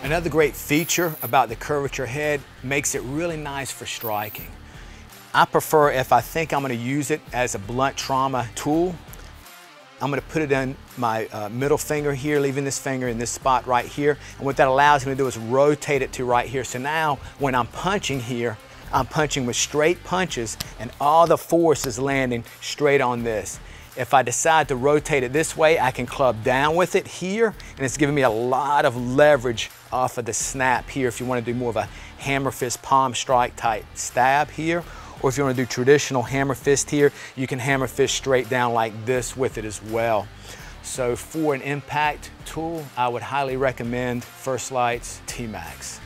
Another great feature about the curvature head makes it really nice for striking. I prefer if I think I'm gonna use it as a blunt trauma tool, I'm gonna put it in my uh, middle finger here, leaving this finger in this spot right here. And what that allows me to do is rotate it to right here. So now when I'm punching here, I'm punching with straight punches and all the force is landing straight on this. If I decide to rotate it this way, I can club down with it here, and it's giving me a lot of leverage off of the snap here if you wanna do more of a hammer fist palm strike type stab here, or if you wanna do traditional hammer fist here, you can hammer fist straight down like this with it as well. So for an impact tool, I would highly recommend First Light's T-Max.